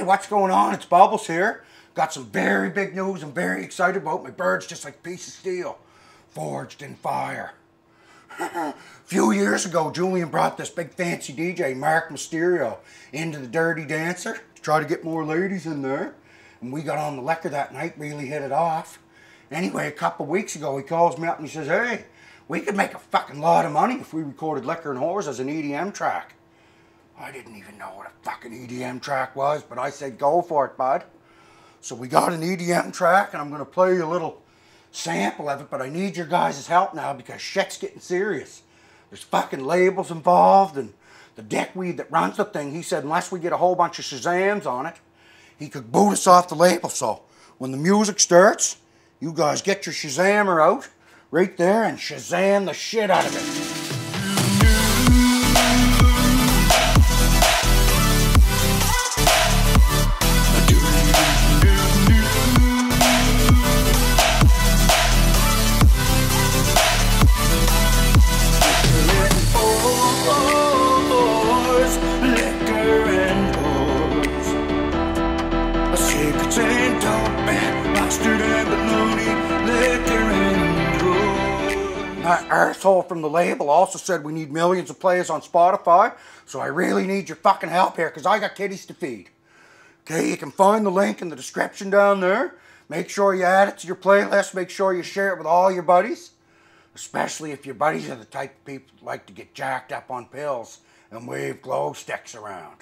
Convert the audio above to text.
Hey, what's going on? It's Bubbles here. Got some very big news. I'm very excited about my birds, just like a piece of steel, forged in fire. a few years ago, Julian brought this big fancy DJ, Marc Mysterio, into the Dirty Dancer to try to get more ladies in there. And we got on the liquor that night, really hit it off. Anyway, a couple weeks ago, he calls me up and he says, Hey, we could make a fucking lot of money if we recorded Liquor and Whores as an EDM track. I didn't even know what a fucking EDM track was, but I said, Go for it, bud. So we got an EDM track, and I'm going to play you a little sample of it, but I need your guys' help now because shit's getting serious. There's fucking labels involved, and the dickweed that runs the thing, he said unless we get a whole bunch of Shazams on it, he could boot us off the label. So when the music starts, you guys get your Shazammer out right there and Shazam the shit out of it. That asshole from the label also said we need millions of players on Spotify, so I really need your fucking help here because I got kitties to feed. Okay, you can find the link in the description down there. Make sure you add it to your playlist. Make sure you share it with all your buddies, especially if your buddies are the type of people like to get jacked up on pills and wave glow sticks around.